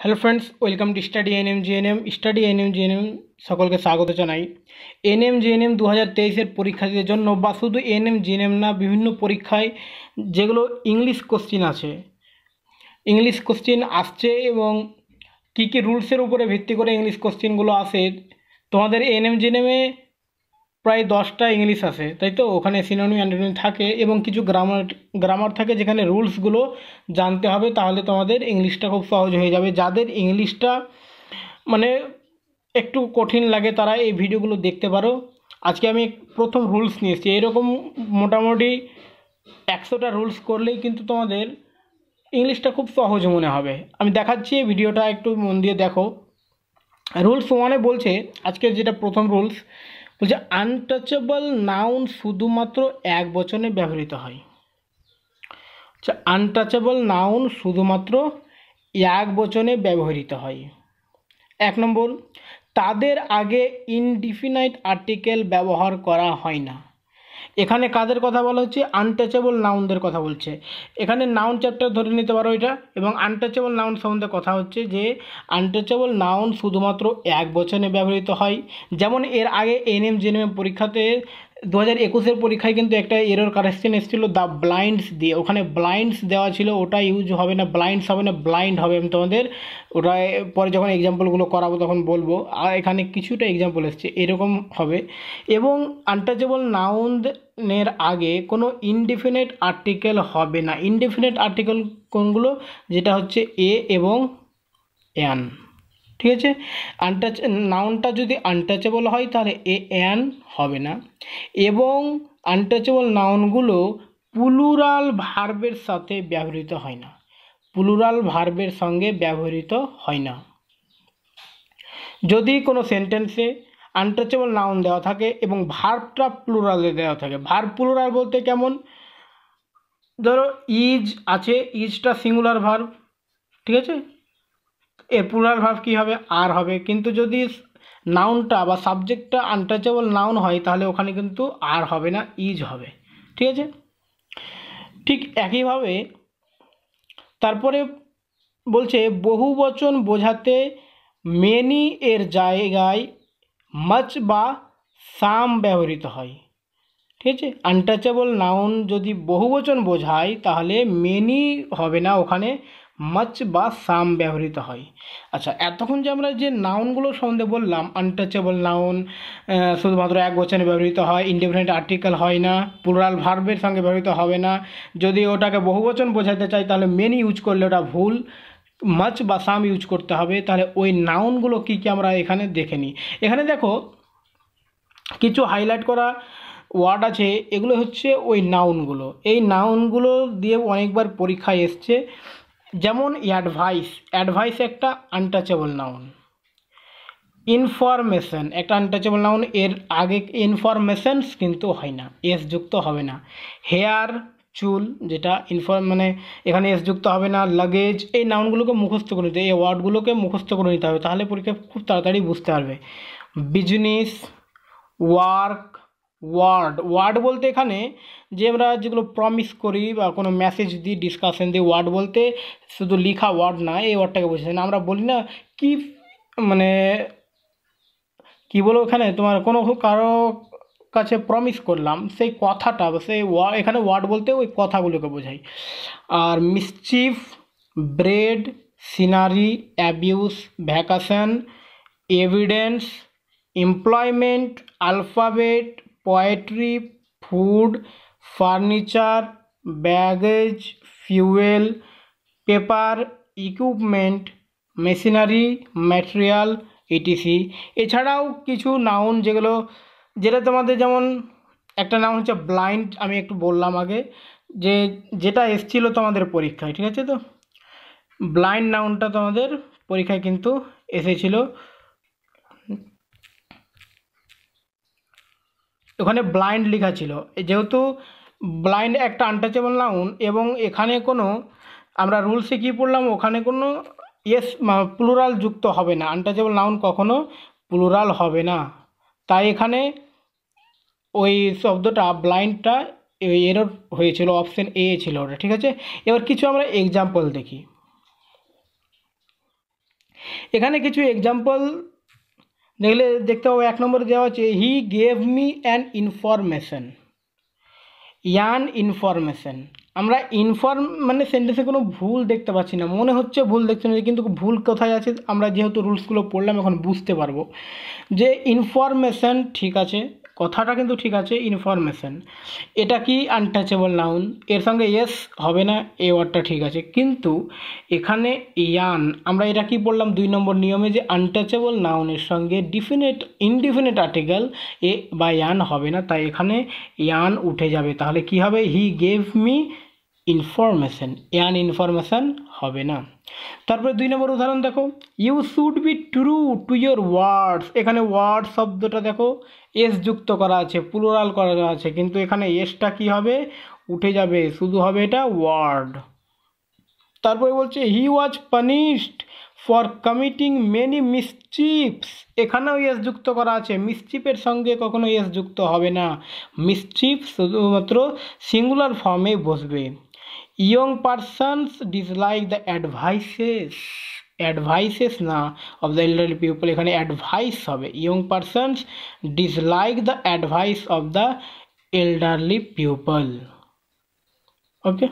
Hello friends welcome to study NM GNM study NM GNM সকলকে স্বাগত জানাই। NM GNM দু হাজার তেইশের পরীক্ষার্থীদের জন্য বা শুধু এনএম জিএনএম না, বিভিন্ন পরীক্ষায় যেগুলো ইংলিশ কোশ্চিন আছে। ইংলিশ কোশ্চিন আসছে এবং কী কী রুলসের উপরে ভিত্তি করে ইংলিশ কোশ্চিনগুলো আসে, তোমাদের এনএম জিএনএমে প্রায় দশটা ইংলিশ আসে তাই তো? ওখানে সিনোনিম অ্যান্টোনিম থাকে এবং কিছু গ্রামার গ্রামার থাকে যেখানে রুলসগুলো জানতে হবে তাহলে তোমাদের ইংলিশটা খুব সহজ হয়ে যাবে। যাদের ইংলিশটা মানে একটু কঠিন লাগে তারা এই ভিডিওগুলো দেখতে পারো। আজকে আমি প্রথম রুলস নিয়ে এসেছি। এরকম মোটামুটি একশোটা রুলস করলেই কিন্তু তোমাদের ইংলিশটা খুব সহজ মনে হবে। আমি দেখাচ্ছি ভিডিওটা, একটু মন দিয়ে দেখো। রুলস ওয়ানে বলছে, আজকের যেটা প্রথম রুলস বলছে আনটাচেবল নাউন শুধুমাত্র এক বচনে ব্যবহৃত হয়। আনটাচেবল নাউন শুধুমাত্র এক বচনে ব্যবহৃত হয়। এক নম্বর, তাদের আগে ইনডিফিনাইট আর্টিকেল ব্যবহার করা হয় না। এখানে কাদের কথা বলা হচ্ছে? আনটাচেবল নাউনদের কথা বলছে। এখানে নাউন চ্যাপ্টার ধরে নিতে পারো এটা। এবং আনটাচেবল নাউন সম্বন্ধে কথা হচ্ছে যে আনটাচেবল নাউন শুধুমাত্র এক বছরে ব্যবহৃত হয়। যেমন এর আগে এনএম জেনএম পরীক্ষাতে দু হাজার একুশের পরীক্ষায় কিন্তু একটা এরর কারেকশন এসেছিল দ্য ব্লাইন্ডস দিয়ে। ওখানে ব্লাইন্ডস দেওয়া ছিল, ওটা ইউজ হবে না ব্লাইন্ডস হবে না ব্লাইন্ড হবে। আমি তোমাদের ওটা পরে যখন এক্সাম্পলগুলো করাবো তখন বলব। আর এখানে কিছুটা এক্সাম্পল এসছে, এরকম হবে। এবং আনটাচেবল নাউনের আগে কোনো ইনডিফিনিট আর্টিকেল হবে না। ইনডিফিনিট আর্টিকেল কোনগুলো? যেটা হচ্ছে এ এবং অ্যান ঠিক আছে? আনটাচ নাউনটা যদি আনটাচেবল হয়, তাহলে এ অ্যান হবে না। এবং আনটাচেবল নাউনগুলো প্লুরাল ভার্বের সাথে ব্যবহৃত হয় না। প্লুরাল ভার্বের সঙ্গে ব্যবহৃত হয় না। যদি কোনো সেন্টেন্সে আনটাচেবল নাউন দেওয়া থাকে এবং ভার্বটা প্লুরালে দেওয়া থাকে ভার্ব প্লুরাল বলতে কেমন? ধরো ইজ আছে ইজটা সিঙ্গুলার ভার্ব ঠিক আছে? এর প্লুরাল ভার্ব কী হবে? আর হবে। কিন্তু যদি নাউনটা বা সাবজেক্টটা আনটাচেবল নাউন হয়, তাহলে ওখানে কিন্তু আর হবে না ইজ হবে। ঠিক আছে? ঠিক একইভাবে তারপরে বলছে, বহু বচন বোঝাতে মেনি এর জায়গায় মাচ বা সাম ব্যবহৃত হয়। ঠিক আছে? আনটাচেবল নাউন যদি বহু বচন বোঝায়, তাহলে মেনি হবে না, ওখানে মাচ বা সাম ব্যবহৃত হয়। আচ্ছা এতক্ষণ যে আমরা যে নাউনগুলো সম্বন্ধে বললাম আনটাচেবল নাউন শুধুমাত্র এক বচনে ব্যবহৃত হয় ইন্ডিপেন্ডেন্ট আর্টিকেল হয় না প্লুরাল ভার্বের সঙ্গে ব্যবহৃত হবে না, যদি ওটাকে বহু বচন বোঝাতে চাই, তাহলে মেনি ইউজ করলে ওটা ভুল মাচ বা সাম ইউজ করতে হবে, তাহলে ওই নাউনগুলো কী কী আমরা এখানে দেখে নিই। এখানে দেখো, কিছু হাইলাইট করা ওয়ার্ড আছে, এগুলো হচ্ছে ওই নাউনগুলো এই নাউনগুলো দিয়ে অনেকবার পরীক্ষায় এসছে যেমন অ্যাডভাইস অ্যাডভাইস একটা আনটাচেবল নাউন ইনফরমেশন একটা আনটাচেবল নাউন এর আগে ইনফরমেশনস কিন্তু হয় না এস যুক্ত হবে না। হেয়ার চুল যেটা ইনফর মানে এখানে এস যুক্ত হবে না লাগেজ এই নাউনগুলোকে মুখস্থ করে নিতে এই ওয়ার্ডগুলোকে মুখস্থ করে নিতে হবে, তাহলে পরীক্ষা খুব তাড়াতাড়ি বুঝতে পারবে। বিজনেস ওয়ার্ক ওয়ার্ড ওয়ার্ড বলতে এখানে যে আমরা যেগুলো প্রমিস করি বা কোনো মেসেজ দিই ডিসকাশন দিই ওয়ার্ড বলতে শুধু লিখা ওয়ার্ড না, এই ওয়ার্ডটাকে বোঝাচ্ছে না, আমরা বলি না কি মানে কি বলো এখানে? তোমার কোনো কারও কাছে প্রমিস করলাম, সেই কথাটা বা সেই ওয়া এখানে ওয়ার্ড বলতে ওই কথাগুলোকে বোঝাই আর mischief bread scenery abuse vacation evidence employment alphabet poetry food furniture baggage fuel paper equipment machinery material etc এছাড়াও কিছু নাউন যেগুলো, যেটা তোমাদের যেমন, একটা নাউন হচ্ছে ব্লাইন্ড আমি একটু বললাম আগে, যে যেটা এসছিলো তোমাদের পরীক্ষায়, ঠিক আছে তো? ব্লাইন্ড নাউনটা তোমাদের পরীক্ষায় কিন্তু এসেছিল। ওখানে ব্লাইন্ড লেখা ছিল। যেহেতু ব্লাইন্ড একটা আনটাচেবল নাউন এবং এখানে কোনো আমরা রুলসে কী পড়লাম? ওখানে কোনো ইয়েস প্লুরাল যুক্ত হবে না। আনটাচেবল নাউন কখনো প্লুরাল হবে না। তাই এখানে ওই শব্দটা ব্লাইন্ডটা এরর হয়েছিল অপশান এ ছিল ওটা, ঠিক আছে? এবার কিছু আমরা এক্সাম্পল দেখি। এখানে কিছু এক্সাম্পল দেখলে দেখতে পাবো, এক নম্বরে দেওয়া আছে he gave me an information an information. আমরা ইনফর্ম মানে সেন্টেন্সে কোনো ভুল দেখতে পাচ্ছি না। মনে হচ্ছে ভুল দেখতে না কিন্তু ভুল কোথায় আছে, আমরা যেহেতু রুলসগুলো পড়লাম, এখন বুঝতে পারব। যে ইনফরমেশন ঠিক আছে কথাটা কিন্তু ঠিক আছে ইনফরমেশান এটা কি আনটাচেবল নাউন এর সঙ্গে ইয়েস হবে না এ ওয়ার্ডটা ঠিক আছে। কিন্তু এখানে ইয়ান, আমরা এটা কি বললাম দুই নম্বর নিয়মে যে আনটাচেবল নাউনের সঙ্গে ডিফিনেট ইনডিফিনেট আর্টিকেল এ বা ইয়ান হবে না, তাই এখানে ইয়ান উঠে যাবে। তাহলে কি হবে? He gave me information, an information হবে না। তারপরে দুই নম্বর উদাহরণ দেখো। You should be true to your words এখানে ওয়ার্ড শব্দটা দেখো এস যুক্ত করা আছে প্লুরাল করা আছে, কিন্তু এখানে এসটা কি হবে? উঠে যাবে, শুধু হবে এটা ওয়ার্ড তারপরে বলছে he was punished for committing many mischiefs এখানেও এস যুক্ত করা আছে মিসচিপের সঙ্গে কখনো এস যুক্ত হবে না। মিসচিপ শুধুমাত্র সিঙ্গুলার ফর্মে বসবে। young persons dislike the advices advices না অফ দ্য এল্ডারলি পিপল এখানে অ্যাডভাইস হবে young persons dislike the advice of the elderly people okay